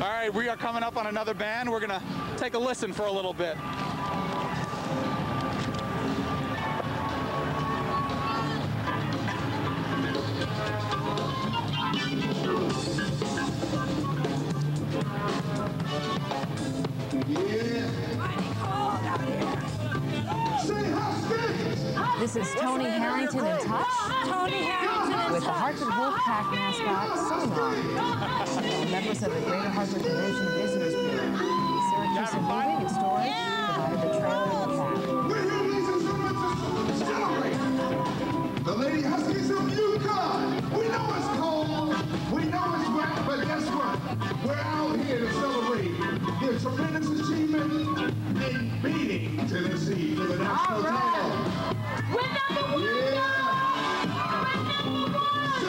All right, we are coming up on another band. We're going to take a listen for a little bit. This is Tony Harrington in touch Tony Harrington with the Hartford Wolfpack mascot, Sonar, and members of the Greater Hartford Convention Visitors Bureau. The Syracuse and Moving and Storage provided the trailer and the cab. We're here, ladies and gentlemen, to celebrate the Lady Huskies of UConn. We know it's cold, we know it's wet, but guess what? We're out here to celebrate their tremendous achievement in beating Tennessee for the national title. We're number one! Yeah!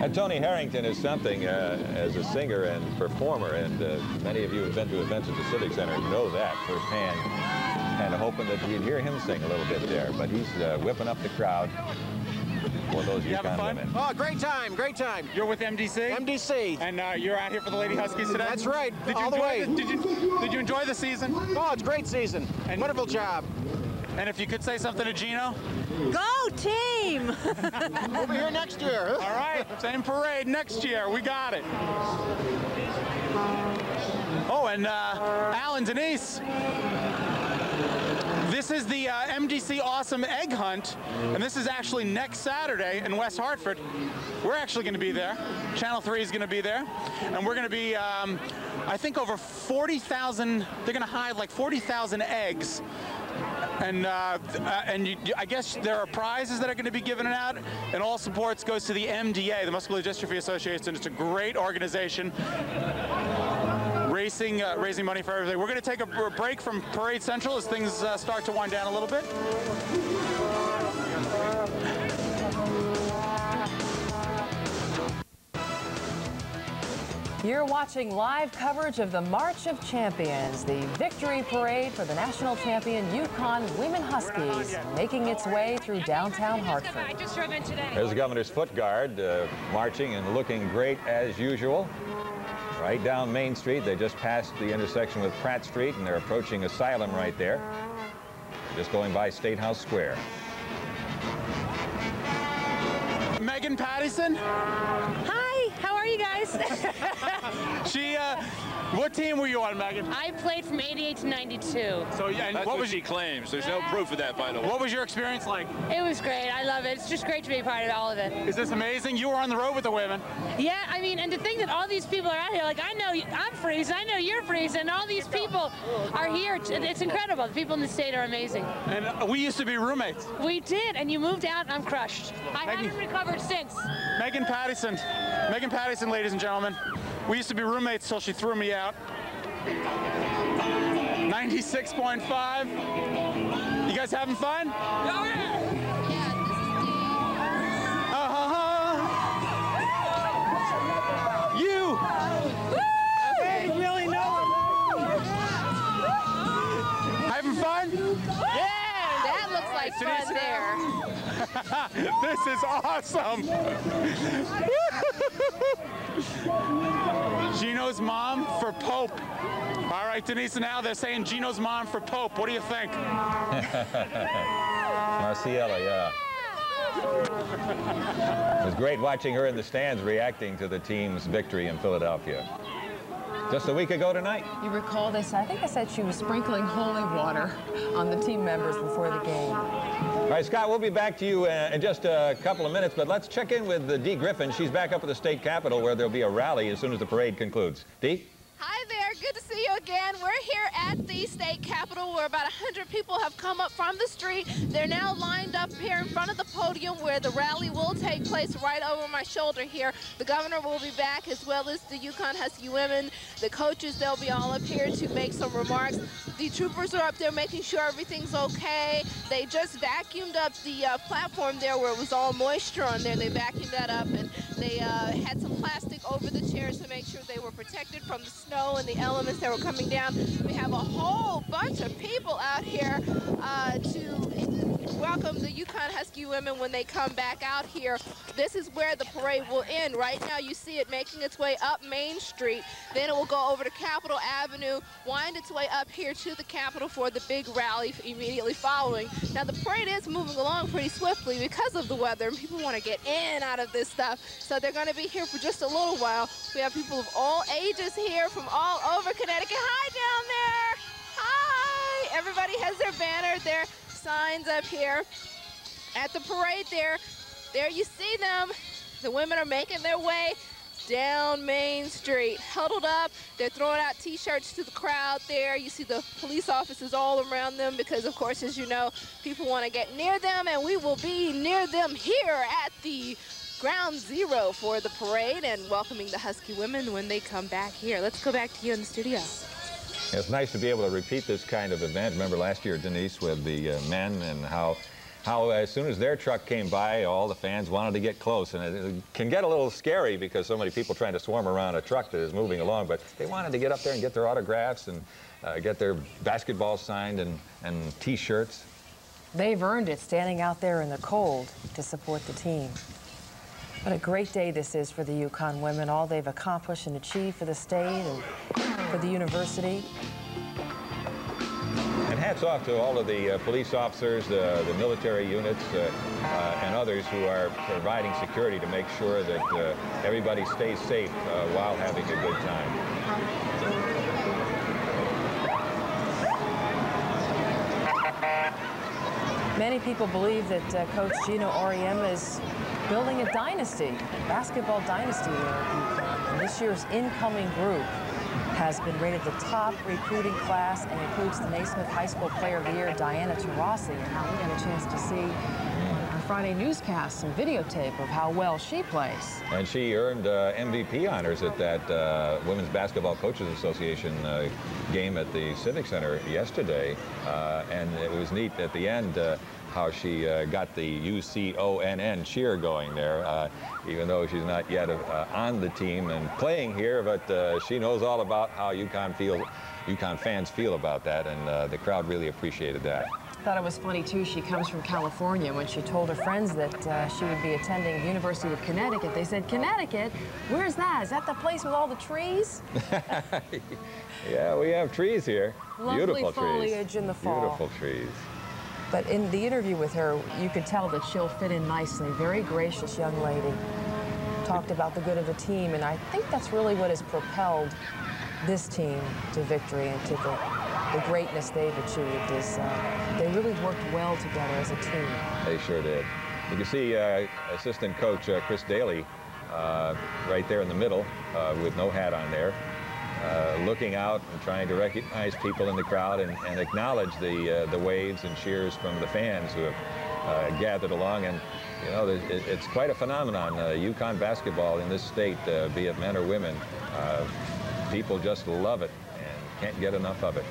And Tony Harrington is something uh, as a singer and performer, and uh, many of you who've been to events at the Civic Center know that firsthand. And hoping that you'd hear him sing a little bit there, but he's uh, whipping up the crowd for those You having UConn fun? women. Oh, great time, great time. You're with MDC? MDC. And uh, you're out here for the Lady Huskies today? That's right, Did you all the enjoy way. did, you, did you enjoy the season? Oh, it's a great season. And- Wonderful job. And if you could say something to Geno? Go team! Over here next year. All right, same parade next year. We got it. Oh, and uh, Alan Denise. This is the uh, MDC Awesome Egg Hunt, and this is actually next Saturday in West Hartford. We're actually going to be there. Channel 3 is going to be there, and we're going to be, um, I think, over 40,000. They're going to hide like 40,000 eggs and uh, uh, and you, I guess there are prizes that are going to be given out, and all supports goes to the MDA, the Muscular Dystrophy Association. It's a great organization. Racing, uh, raising money for everything. We're going to take a break from Parade Central as things uh, start to wind down a little bit. You're watching live coverage of the March of Champions, the victory parade for the national champion UConn Women Huskies, making its way through downtown Hartford. I just drove in today. There's the governor's foot guard uh, marching and looking great as usual. Right down Main Street. They just passed the intersection with Pratt Street and they're approaching Asylum right there. Just going by State House Square. Megan Pattyson, Hi, how are you guys? she, uh, what team were you on, Megan? I played from 88 to 92. So, yeah, and That's what what, was she claims. There's no proof of that, by the way. what was your experience like? It was great. I love it. It's just great to be a part of all of it. Is this amazing? You were on the road with the women. Yeah, I mean, and to think that all these people are out here, like I know I'm freezing, I know you're freezing, and all these people are here. It's, it's incredible. The people in the state are amazing. And uh, we used to be roommates. We did, and you moved out, and I'm crushed. I Maggie. haven't recovered since. Megan Pattyson. Megan Pattyson, ladies and gentlemen. We used to be roommates till she threw me out. 96.5. You guys having fun? Uh-huh. You! I really know Having fun? Yeah! That looks like fun there. this is awesome. Geno's mom for Pope. All right, Denise, now they're saying Geno's mom for Pope. What do you think? Marsiella, yeah. It was great watching her in the stands reacting to the team's victory in Philadelphia. Just a week ago tonight. You recall this? I think I said she was sprinkling holy water on the team members before the game. All right, Scott, we'll be back to you uh, in just a couple of minutes, but let's check in with uh, Dee Griffin. She's back up at the state capitol where there'll be a rally as soon as the parade concludes. Dee? Hi there, good to see you again. We're here at the state capitol where about 100 people have come up from the street. They're now lined up here in front of the podium where the rally will take place right over my shoulder here. The governor will be back as well as the UConn Husky women. The coaches, they'll be all up here to make some remarks. The troopers are up there making sure everything's okay. They just vacuumed up the uh, platform there where it was all moisture on there. They vacuumed that up and they uh, had some plastic over the chairs to make sure they were protected from the and the elements that were coming down. We have a whole bunch of people out here uh, to welcome the UConn Husky women when they come back out here. This is where the parade will end. Right now you see it making its way up Main Street. Then it will go over to Capitol Avenue, wind its way up here to the Capitol for the big rally immediately following. Now the parade is moving along pretty swiftly because of the weather and people want to get in out of this stuff. So they're going to be here for just a little while. We have people of all ages here from all over Connecticut. Hi down there. Hi. Everybody has their banner, their signs up here. At the parade there, there you see them. The women are making their way down Main Street, huddled up. They're throwing out T-shirts to the crowd there. You see the police officers all around them because, of course, as you know, people want to get near them, and we will be near them here at the ground zero for the parade and welcoming the Husky women when they come back here. Let's go back to you in the studio. It's nice to be able to repeat this kind of event. Remember last year, Denise, with the uh, men and how how as soon as their truck came by, all the fans wanted to get close. And it, it, can get a little scary because so many people trying to swarm around a truck that is moving along. But they wanted to get up there and get their autographs and uh, get their basketball signed and, and T-shirts. They've earned it standing out there in the cold to support the team. What a great day this is for the UConn women, all they've accomplished and achieved for the state and for the university. And hats off to all of the uh, police officers, uh, the military units, uh, uh, and others who are providing security to make sure that uh, everybody stays safe uh, while having a good time. Many people believe that uh, Coach Geno Auriemma is building a dynasty, basketball dynasty there at UConn. And this year's incoming group has been rated the top recruiting class and includes the Naismith High School Player of the Year, Diana Taurasi. And now we got a chance to see Friday newscast some videotape of how well she plays. And she earned uh, MVP honors at that uh, Women's Basketball Coaches Association uh, game at the Civic Center yesterday. Uh, and it was neat at the end uh, how she uh, got the U-C-O-N-N cheer going there, uh, even though she's not yet uh, on the team and playing here, but uh, she knows all about how UConn feel, UConn fans feel about that, and the crowd really appreciated that. I thought it was funny too. She comes from California. When she told her friends that uh, she would be attending the University of Connecticut, they said, "Connecticut? Where's that? Is that the place with all the trees?" yeah, we have trees here. Lovely Beautiful foliage trees. in the fall. Beautiful trees. But in the interview with her, you could tell that she'll fit in nicely. Very gracious young lady. Talked about the good of the team, and I think that's really what has propelled this team to victory and to the, the greatness they've achieved. Is uh, they really worked well together as a team. They sure did. You can see uh, assistant coach uh, Chris Dailey uh, right there in the middle uh, with no hat on there, uh, looking out and trying to recognize people in the crowd and, and acknowledge the, the waves and cheers from the fans who have gathered along. And, you know, it, it's quite a phenomenon. Uh, UConn basketball in this state, be it men or women, people just love it and can't get enough of it.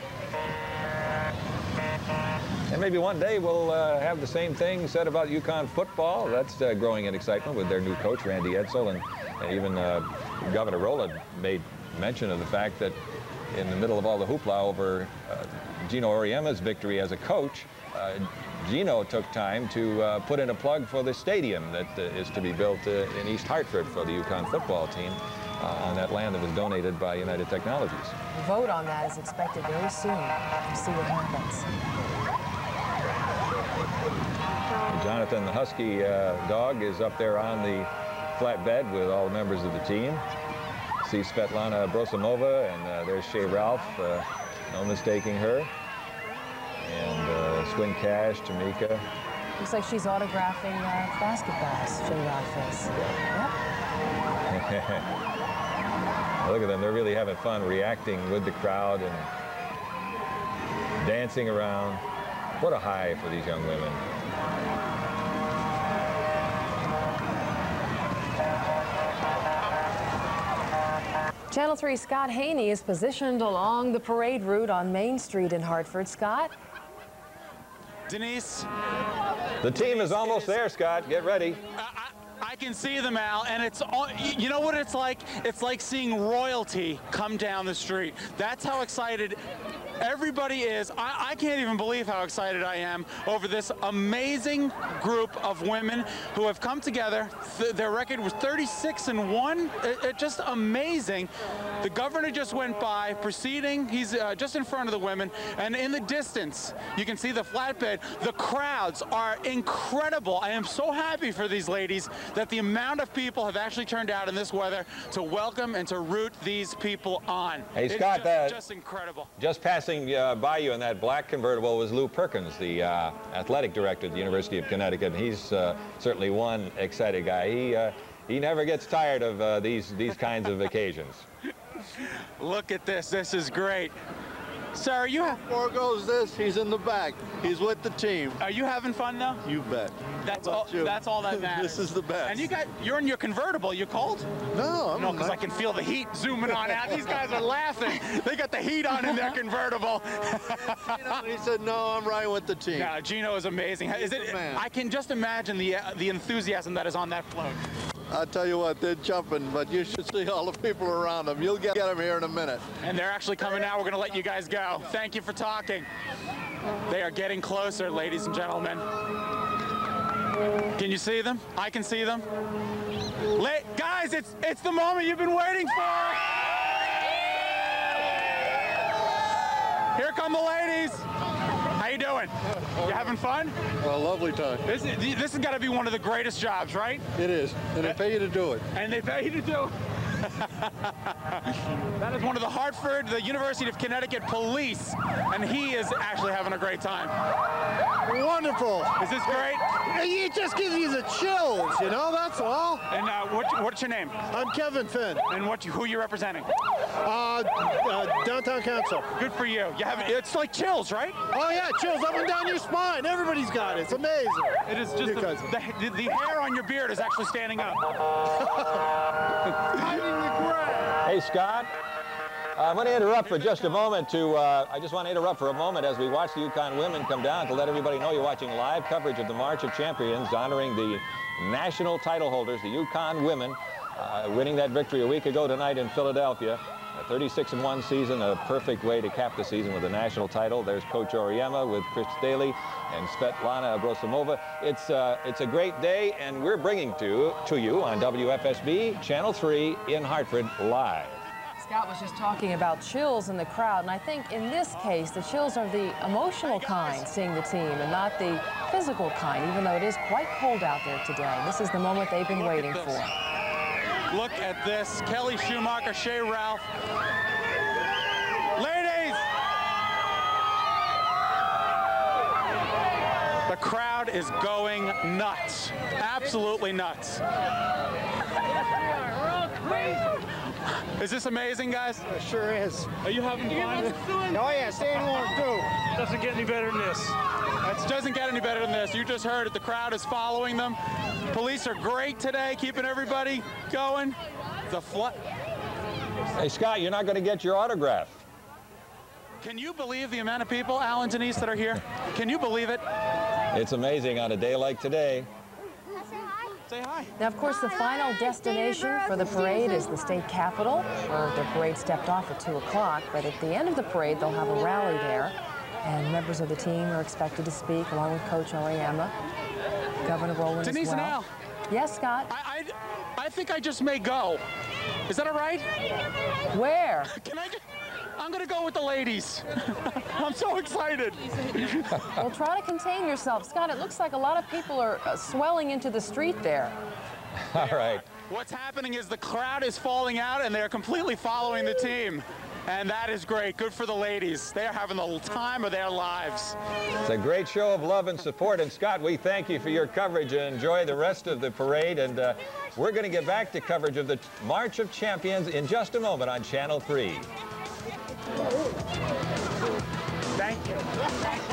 And maybe one day we'll uh, have the same thing said about UConn football. That's uh, growing in excitement with their new coach, Randy Edsall, and, and even uh, Governor Rowland made mention of the fact that in the middle of all the hoopla over uh, Geno Auriemma's victory as a coach, uh, Geno took time to uh, put in a plug for the stadium that is to be built in East Hartford for the UConn football team uh, on that land that was donated by United Technologies. The vote on that is expected very soon. We'll see what happens. Jonathan, the Husky uh, dog, is up there on the flatbed with all the members of the team. See Svetlana Abrosimova, and uh, there's Shea Ralph, uh, no mistaking her. And uh, Swin Cash, Tamika. Looks like she's autographing uh, basketballs, Shea Ralph is. Yep. Look at them. They're really having fun reacting with the crowd and dancing around. What a high for these young women. Channel 3 Scott Haney is positioned along the parade route on Main Street in Hartford. Scott? Denise? The team is almost there, Scott. Get ready. Can see them, Al, and it's all, you know what it's like? It's like seeing royalty come down the street. That's how excited everybody is. I, I, can't even believe how excited I am over this amazing group of women who have come together. Th their record was 36 and 1. It, it, just amazing. The governor just went by, proceeding. He's uh, just in front of the women. And in the distance, you can see the flatbed. The crowds are incredible. I am so happy for these ladies that the amount of people have actually turned out in this weather to welcome and to root these people on. Hey, Scott, just, uh, just incredible. Just passing passing uh, by you in that black convertible was Lew Perkins, the uh, athletic director at the University of Connecticut. He's uh, certainly one excited guy. He, uh, he never gets tired of uh, these, these kinds of occasions. Look at this. This is great. Sir, you have... Before goes this, he's in the back. He's with the team. Are you having fun, though? You bet. That's all, you? that's all that matters. this is the best. And you got, you're in your convertible. You cold? No, I'm No, because I can feel the heat zooming on out. These guys are laughing. They got the heat on in their convertible. he said, no, I'm riding with the team. Yeah, Geno is amazing. Is it, I can just imagine the, uh, the enthusiasm that is on that float. I'll tell you what, they're jumping, but you should see all the people around them. You'll get, them here in a minute. And they're actually coming now. We're going to let you guys go. Thank you for talking. They are getting closer, ladies and gentlemen. Can you see them? I can see them. La guys, it's, it's the moment you've been waiting for. Here come the ladies. How you doing? You having fun? A lovely time. This, is, this has got to be one of the greatest jobs, right? It is, and they pay you to do it. And they pay you to do it. that is one of the Hartford, the University of Connecticut police, and he is actually having a great time. Wonderful. Is this great? It just gives you the chills, you know, that's all. And uh, what, what's your name? I'm Kevin Finn. And what who are you representing? Uh, uh, downtown council. Good for you. You have it's like chills, right? Oh yeah, chills up and down your spine. Everybody's got it. It's amazing. It is just the, the, the, hair on your beard is actually standing up. Hey, Scott. Uh, I'm going to interrupt for just a moment to, uh, I just want to interrupt for a moment as we watch the UConn women come down to let everybody know you're watching live coverage of the March of Champions honoring the national title holders, the UConn women, uh, winning that victory a week ago tonight in Philadelphia. A 36 and 1 season, a perfect way to cap the season with a national title. There's Coach Auriemma with Chris Dailey and Svetlana Abrosimova. It's, uh, it's a great day, and we're bringing to, to you on WFSB Channel 3 in Hartford live. Scott was just talking about chills in the crowd, and I think in this case, the chills are the emotional kind, seeing the team, and not the physical kind, even though it is quite cold out there today. This is the moment they've been waiting for. Look at this. Kelly Schumacher, Shea Ralph. Ladies! The crowd is going nuts. Absolutely nuts. Is this amazing, guys? It sure is. Are you having fun? Oh, yeah, staying warm, too. Doesn't get any better than this. It doesn't get any better than this. You just heard it. The crowd is following them. Police are great today, keeping everybody going. The flood. Hey, Scott, you're not going to get your autograph. Can you believe the amount of people, Al and Denise, that are here? Can you believe it? It's amazing on a day like today. Say hi. Now, of course, the final destination for the parade is the state capitol, where the parade stepped off at 2 o'clock. But at the end of the parade, they'll have a rally there, and members of the team are expected to speak, along with Coach Auriemma, Governor Rowland Denise as well. and Al. Yes, Scott? I, I, I think I just may go. Is that all right? Where? Can I just... I'm going to go with the ladies. I'm so excited. well, try to contain yourself. Scott, it looks like a lot of people are uh, swelling into the street there. All right. What's happening is the crowd is falling out and they're completely following the team. And that is great. Good for the ladies. They are having the time of their lives. It's a great show of love and support. And Scott, we thank you for your coverage and enjoy the rest of the parade. And uh, we're going to get back to coverage of the March of Champions in just a moment on Channel 3. Thank you.